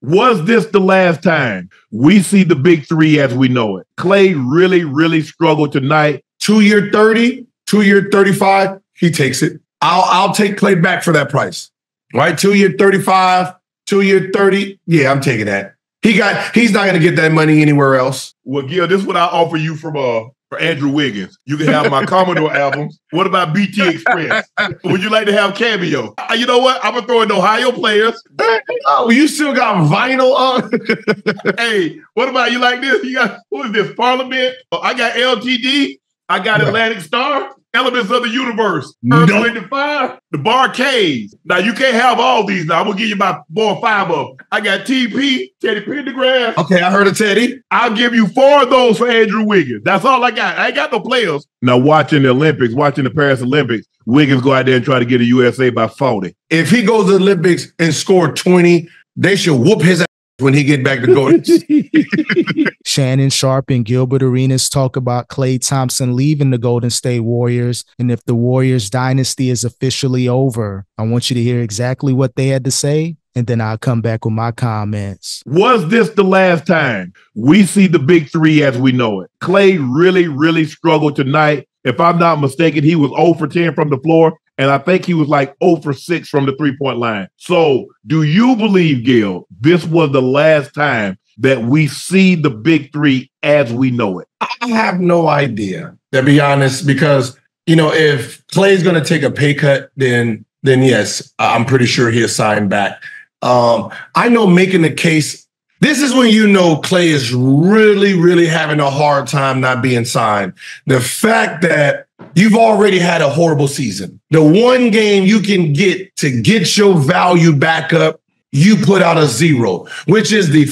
Was this the last time we see the big three as we know it? Klay really, really struggled tonight. Two year 30, two year 35, he takes it. I'll I'll take Klay back for that price. Right? Two year 35, two year 30. Yeah, I'm taking that. He got he's not gonna get that money anywhere else. Well, Gil, this is what I offer you from uh for Andrew Wiggins. You can have my Commodore albums. What about BT Express? Would you like to have Cameo? Uh, You know what? I'm gonna throw in Ohio players. Oh, you still got vinyl on? hey, what about you like this? You got who is this? Parliament? Oh, I got LTD. I got Atlantic Starr. Elements of the Universe. Earth, Nope. Wind, and Fire. The Bar-Kays. Now you can't have all these. Now I'm gonna give you about four or five of them. I got TP, Teddy Pendergrass. Okay, I heard of Teddy. I'll give you four of those for Andrew Wiggins. That's all I got. I ain't got no players. Now, watching the Olympics, watching the Paris Olympics, Wiggins go out there and try to get a USA by 40. If he goes to the Olympics and score 20, they should whoop his ass when he get back to Golden. Shannon Sharpe and Gilbert Arenas talk about Klay Thompson leaving the Golden State Warriors. And if the Warriors dynasty is officially over, I want you to hear exactly what they had to say. And then I'll come back with my comments. Was this the last time we see the big three as we know it? Klay really, really struggled tonight. If I'm not mistaken, he was 0 for 10 from the floor. And I think he was like 0 for 6 from the three point line. So, do you believe, Gil, this was the last time that we see the big three as we know it? I have no idea, to be honest, because you know, if Klay's gonna take a pay cut, then then yes, I'm pretty sure he'll sign back. Um, I know making the case. This is when you know Klay is really, really having a hard time not being signed. The fact that you've already had a horrible season. The one game you can get to get your value back up, you put out a zero, which is the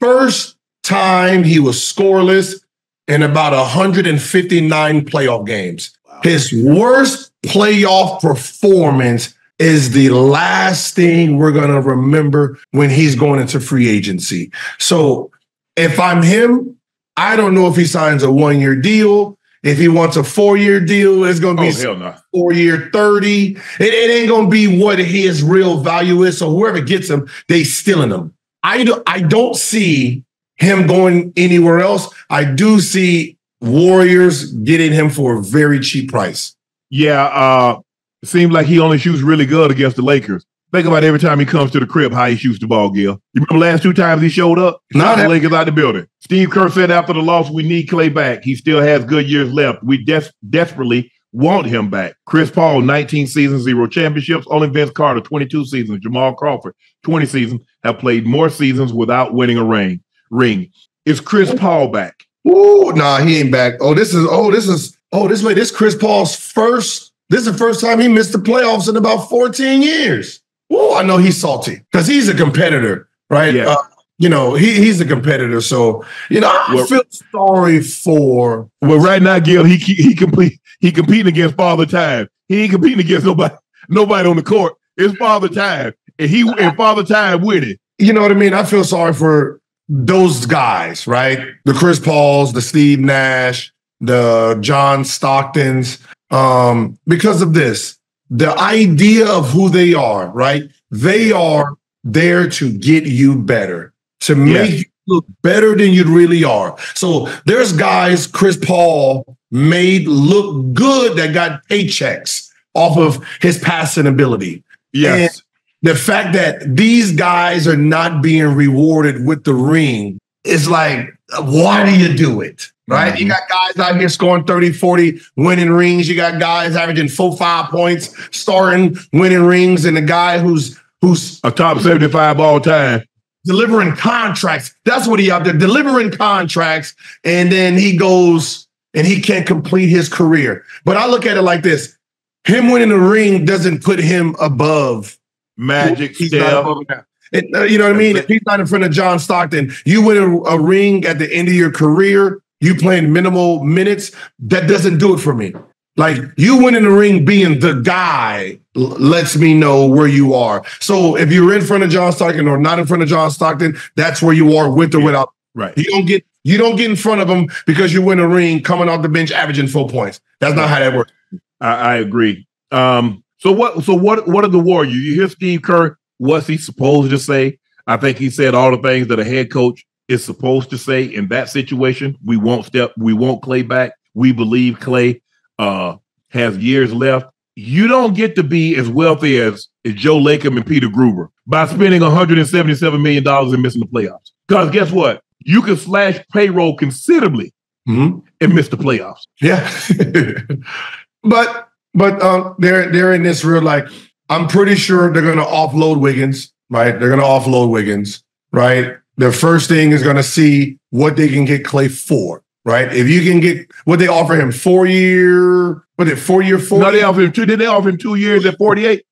first time he was scoreless in about 159 playoff games. His worst playoff performance is the last thing we're going to remember when he's going into free agency. So if I'm him, I don't know if he signs a one year deal. If he wants a four year deal, it's going to Oh, be hell no. four year 30. It, it ain't going to be what his real value is. So whoever gets him, they stealing him. I, do, I don't see him going anywhere else. I do see Warriors getting him for a very cheap price. Yeah, uh, it seems like he only shoots really good against the Lakers. Think about every time he comes to the crib, how he shoots the ball, Gil. You remember last two times he showed up? Not the Lakers out the building. Steve Kerr said after the loss, we need Klay back. He still has good years left. We des- desperately want him back. Chris Paul, 19 seasons, zero championships. Only Vince Carter, 22 seasons. Jamal Crawford, 20 seasons, have played more seasons without winning a ring. Ring. Is Chris Paul back? Ooh, nah, he ain't back. Oh, this is oh, this is oh, this way. This Chris Paul's first. This is the first time he missed the playoffs in about 14 years. Oh, I know he's salty because he's a competitor, right? Yeah. Uh, you know, he, he's a competitor. So, you know, I Well- feel sorry for Well, right now, Gil, he he complete he competing against Father Time. He ain't competing against nobody nobody on the court. It's Father Time, and he and Father Time with it. you know what I mean? I feel sorry for those guys, right? The Chris Pauls, the Steve Nash, the John Stocktons, um, because of this. The idea of who they are, right? They are there to get you better, to make you look better than you really are. So there's guys Chris Paul made look good that got paychecks off of his passing ability Yes, the fact that these guys are not being rewarded with the ring is like, why do you do it? Right? You mm-hmm. got guys out here scoring 30, 40, winning rings. You got guys averaging four, five points, starting, winning rings, and the guy who's who's a top seventy five all time. delivering contracts. That's what he out there delivering contracts, and then he goes and he can't complete his career. But I look at it like this: him winning the ring doesn't put him above Magic, He's not Steph. Above him now. It- uh, you know what I mean? If he's not in front of John Stockton, you win a, a ring at the end of your career, you playing minimal minutes, that doesn't do it for me. Like you winning the ring being the guy lets me know where you are. So if you're in front of John Stockton or not in front of John Stockton, that's where you are with or without. Right. You don't get you don't get in front of him because you win a ring coming off the bench averaging four points. That's not how that works. I, I agree. Um, so what? So what? What are the Warriors? You hear Steve Kerr? What's he supposed to say I think he said all the things that a head coach is supposed to say in that situation. We won't step, we won't Klay back. We believe Klay uh, has years left. You don't get to be as wealthy as, as Joe Lacob and Peter Guber by spending $177 million and missing the playoffs. Because guess what? You can slash payroll considerably Mhm. and miss the playoffs. Yeah. but but um they're they're in this real like I'm pretty sure they're gonna offload Wiggins, right? They're gonna offload Wiggins, right? The first thing is gonna see what they can get Klay for, right? If you can get what they offer him four year, what it four year four No, they offered him two. Did they offer him two years at 48?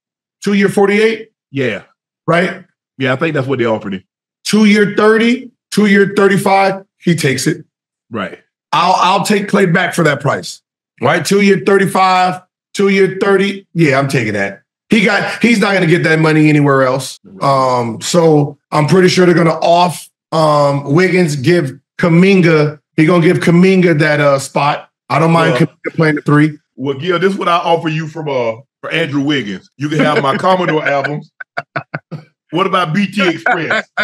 two year 48, Yeah. right? Yeah, I think that's what they offered him. Two year 30, two year 35, he takes it. Right. I'll I'll take Klay back for that price. Right? Two year 35, two year 30. Yeah, I'm taking that. He got he's not gonna get that money anywhere else. Um, so I'm pretty sure they're gonna off um Wiggins, give Kuminga, he gonna give Kuminga that uh spot. I don't mind Well- Kuminga playing the three. Well, Gil, this is what I offer you from uh for Andrew Wiggins. You can have my Commodore albums. What about BT Express?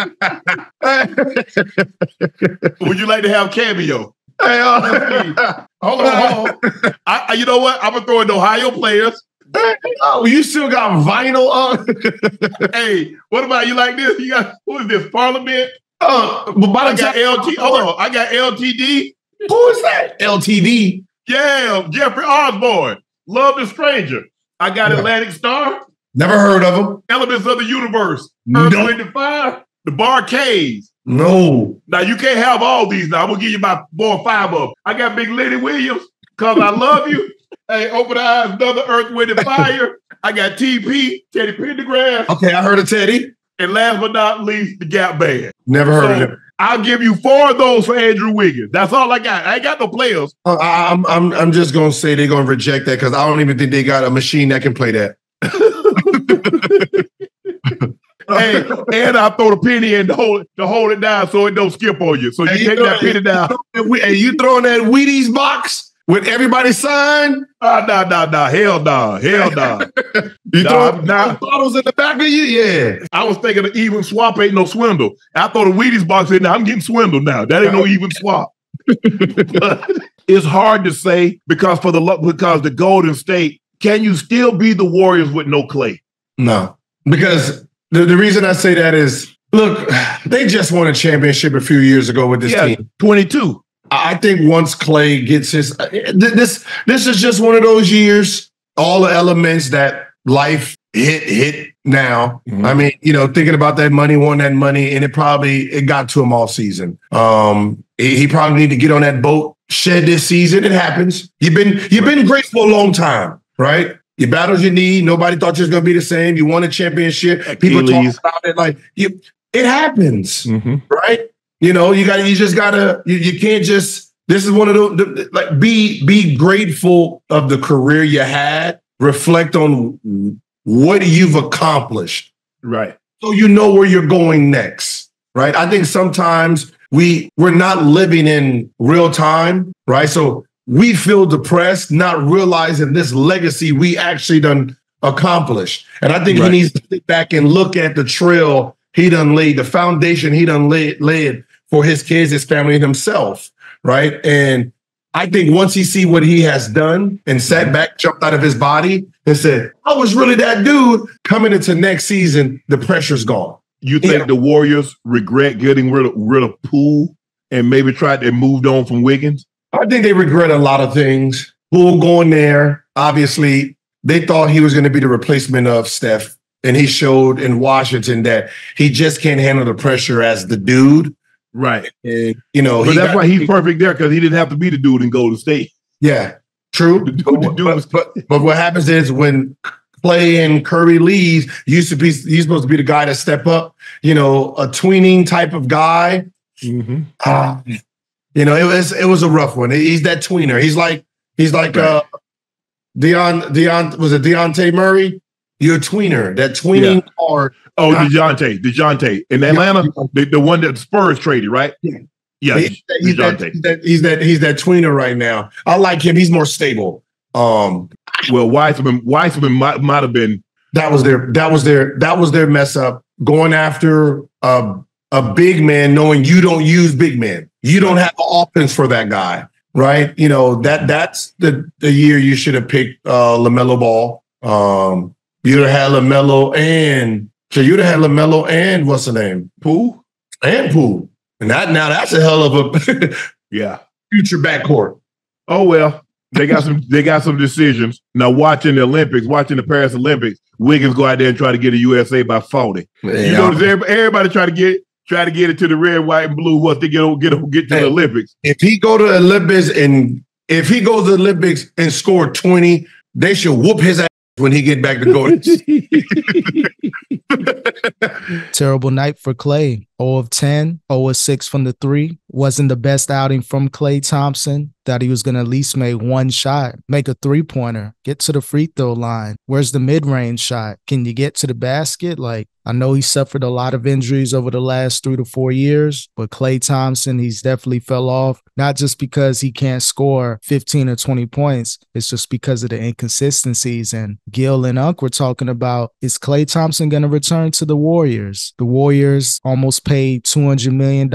Would you like to have Cameo? Hey, uh, Hold on, hold on. I, you know what? I'm gonna throw in Ohio players. Oh, you still got vinyl on? Hey, what about you like this? You got who is this? Parliament? uh, but by I the got time, LT. Hold on, I got LTD. who is that? LTD. Yeah, Jeffrey Osborne. Love the Stranger. I got Yeah. Atlantic Starr. Never heard of him. Elements of the Universe. Earth, No. Wind, and Fire. The Bar-Kays. No. Now you can't have all these. Now I'm gonna give you my four or five of them. I got Big Lady Williams, cause I love you. Hey, open eyes, another Earth, Wind, and Fire. I got TP, Teddy Pendergrass, Okay, I heard of Teddy. and last but not least, the Gap Band. Never heard of So, him. I'll give you four of those for Andrew Wiggins. That's all I got. I ain't got no players. Uh, I'm I'm I'm just gonna say they're gonna reject that because I don't even think they got a machine that can play that. hey, and I throw the penny in to hold it to hold it down so it don't skip on you. So you Hey, take that penny down. And you throwing that Wheaties box with everybody signed? Ah, nah, nah, nah. Hell nah. Hell nah. You Nah, throwing nah. bottles in the back of you? Yeah. I was thinking of even swap ain't no swindle. I throw the Wheaties box in there. I'm getting swindled now. That ain't no even swap. but it's hard to say because for the lo- because the Golden State, can you still be the Warriors with no Klay? No, because the, the reason I say that is, look, they just won a championship a few years ago with this Yeah, team. 22. I I think once Klay gets his this this is just one of those years. All the elements that life hit hit now. Mhm. I mean, you know, thinking about that money, wanting that money, and it probably it got to him all season. Um, he, he probably need to get on that boat, shed this season. It happens. You've been you've been great for a long time, right? You battled your knee. Nobody thought you was gonna be the same. You won a championship. People talk about it like you. It happens Mm-hmm. right? You know, you got you just gotta you, you can't just this is one of those the- like be be grateful of the career you had, reflect on what you've accomplished Right. so you know where you're going next, right? I think sometimes we we're not living in real time, right? So we feel depressed, not realizing this legacy we actually done accomplished. And I think Right. he needs to sit back and look at the trail he done laid, the foundation he done laid, laid for his kids, his family, and himself, right? And I think once he see what he has done and sat mm-hmm. back, jumped out of his body, and said, "I was really that dude." Coming into next season, the pressure's gone. You think Yeah. the Warriors regret getting rid of, rid of Poole and maybe tried to moved on from Wiggins? I think they regret a lot of things. Poole going there, obviously, they thought he was going to be the replacement of Steph, and he showed in Washington that he just can't handle the pressure as the dude. Right. And you know, But he that's got- why he's perfect there because he didn't have to be the dude in Golden State. Yeah, true. The dude- But, the dude but- was- but- but what happens is when Klay and Curry leaves, used to be he's supposed to be the guy to step up. You know, a tweening type of guy. Ah, you know, it was it was a rough one. He's that tweener. He's like he's like Right. uh Deon Deon was it Deontay Murray? You're a tweener. That tweening card. Oh, Uh, DeJounte, DeJounte. In Atlanta, the, the one that Spurs traded, right? Yeah. Yeah, He's, he's that, he's that he's that he's that tweener right now. I like him. He's more stable. Um, Well, Wiseman, Wiseman might, might have been that was their that was their that was their mess up going after a a big man knowing you don't use big men. You don't have an offense for that guy, right? You know, that that's the the year you should have picked uh LaMelo Ball. Um you'd have had LaMelo and so you'd have had LaMelo and what's the name? Poole And Poole. And that now that's a hell of a yeah. future backcourt. Oh well, they got some. They got some decisions now. Watching the Olympics, watching the Paris Olympics, Wiggins go out there and try to get a USA by forty. You notice everybody, everybody try to get try to get it to the red, white, and blue once they get get get to Hey. the Olympics. if he go to the Olympics and if he goes to the Olympics and score 20, they should whoop his ass when he get back to Golden. Terrible night for Klay. 0 of 10, 0 of 6 from the three. Wasn't the best outing from Klay Thompson. Thought he was going to at least make one shot, make a three pointer, get to the free throw line. Where's the mid range shot? Can you get to the basket? Like, I know he suffered a lot of injuries over the last three to four years, but Klay Thompson, he's definitely fell off, not just because he can't score 15 or 20 points, it's just because of the inconsistencies. And Gil and Unc were talking about is Klay Thompson going to return to the Warriors? The Warriors almost paid $200 million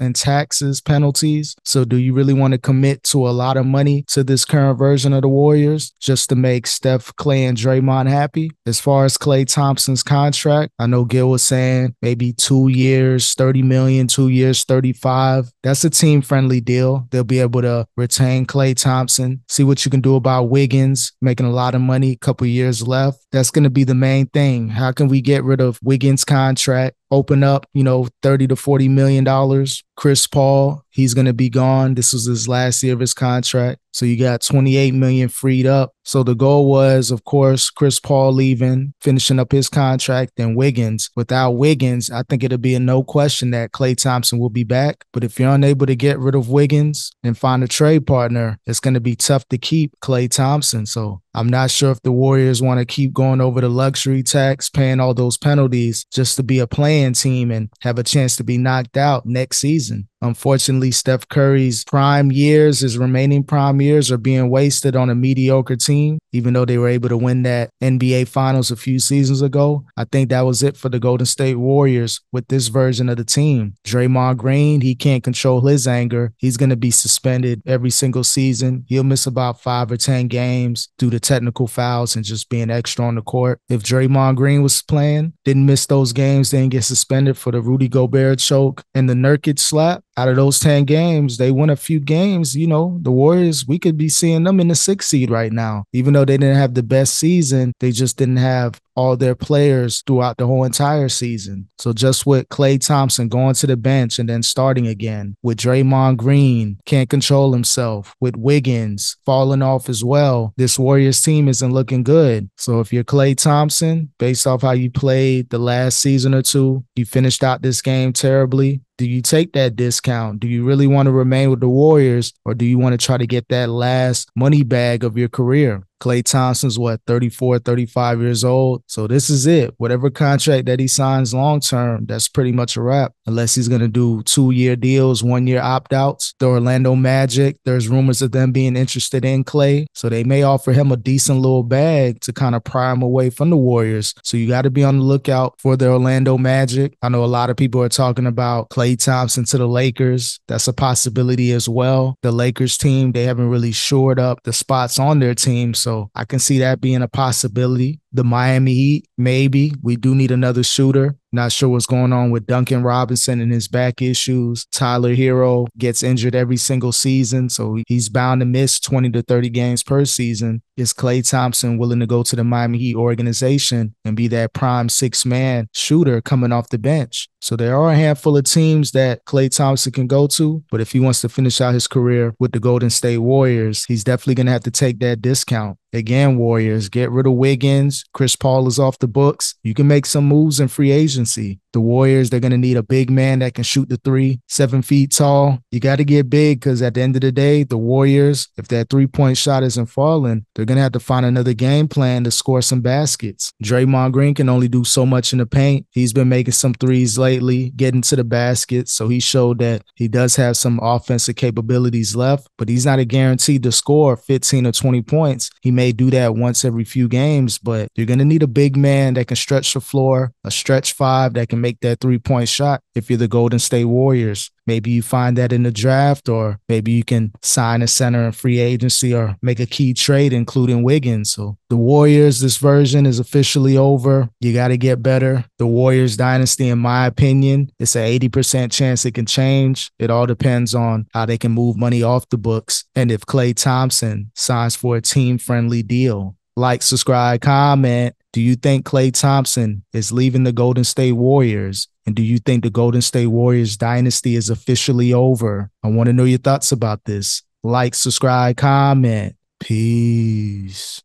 in taxes, penalties. So, do you really want to commit to a lot of money to this current version of the Warriors just to make Steph, Klay, and Draymond happy? As far as Klay Thompson's contract, know Gil was saying maybe two years, 30 million, two years, 35. That's a team friendly deal. They'll be able to retain Klay Thompson, see what you can do about Wiggins, making a lot of money, a couple years left. That's going to be the main thing. How can we get rid of Wiggins' contract? Open up, you know, 30 to 40 million dollars. Chris Paul, he's going to be gone. This was his last year of his contract. So you got 28 million freed up. So the goal was, of course, Chris Paul leaving, finishing up his contract, and Wiggins. Without Wiggins, I think it'll be a no question that Klay Thompson will be back. But if you're unable to get rid of Wiggins and find a trade partner, it's going to be tough to keep Klay Thompson. So I'm not sure if the Warriors want to keep going over the luxury tax, paying all those penalties just to be a playing team and have a chance to be knocked out next season. Unfortunately, Steph Curry's prime years, his remaining prime years, are being wasted on a mediocre team, even though they were able to win that NBA Finals a few seasons ago. I think that was it for the Golden State Warriors with this version of the team. Draymond Green, he can't control his anger. He's going to be suspended every single season. He'll miss about five or 10 games due to technical fouls and just being extra on the court. If Draymond Green was playing, didn't miss those games, didn't get suspended for the Rudy Gobert choke and the Nurkic slap, out of those 10 games, they won a few games. You know, the Warriors, we could be seeing them in the sixth seed right now. Even though they didn't have the best season, they just didn't have all their players throughout the whole entire season. So just with Klay Thompson going to the bench and then starting again, with Draymond Green can't control himself, with Wiggins falling off as well, this Warriors team isn't looking good. So if you're Klay Thompson, based off how you played the last season or two, you finished out this game terribly. Do you take that discount? Do you really want to remain with the Warriors or do you want to try to get that last money bag of your career? Klay Thompson's what, 34, 35 years old. So this is it. Whatever contract that he signs long term, that's pretty much a wrap. Unless he's going to do two year deals, one year opt outs. The Orlando Magic, there's rumors of them being interested in Klay. So they may offer him a decent little bag to kind of pry him away from the Warriors. So you got to be on the lookout for the Orlando Magic. I know a lot of people are talking about Klay Thompson to the Lakers. That's a possibility as well. The Lakers team, they haven't really shored up the spots on their team. I can see that being a possibility. The Miami Heat, maybe. We do need another shooter. Not sure what's going on with Duncan Robinson and his back issues. Tyler Herro gets injured every single season, so he's bound to miss 20 to 30 games per season. Is Klay Thompson willing to go to the Miami Heat organization and be that prime six man shooter coming off the bench? So there are a handful of teams that Klay Thompson can go to, but if he wants to finish out his career with the Golden State Warriors, he's definitely going to have to take that discount. Again, Warriors, get rid of Wiggins. Chris Paul is off the books. You can make some moves in free agency. The Warriors, they're going to need a big man that can shoot the three, seven feet tall. You got to get big because at the end of the day, the Warriors, if that three point shot isn't falling, they're going to have to find another game plan to score some baskets. Draymond Green can only do so much in the paint. He's been making some threes lately, getting to the basket. So he showed that he does have some offensive capabilities left, but he's not a guaranteed to score 15 or 20 points. He may may do that once every few games, but you're going to need a big man that can stretch the floor, a stretch five that can make that three point shot if you're the Golden State Warriors. Maybe you find that in the draft, or maybe you can sign a center in free agency or make a key trade, including Wiggins. So the Warriors, this version is officially over. You got to get better. The Warriors dynasty, in my opinion, it's an 80% chance it can change. It all depends on how they can move money off the books and if Klay Thompson signs for a team friendly deal. Like, subscribe, comment. Do you think Klay Thompson is leaving the Golden State Warriors? And do you think the Golden State Warriors dynasty is officially over? I want to know your thoughts about this. Like, subscribe, comment. Peace.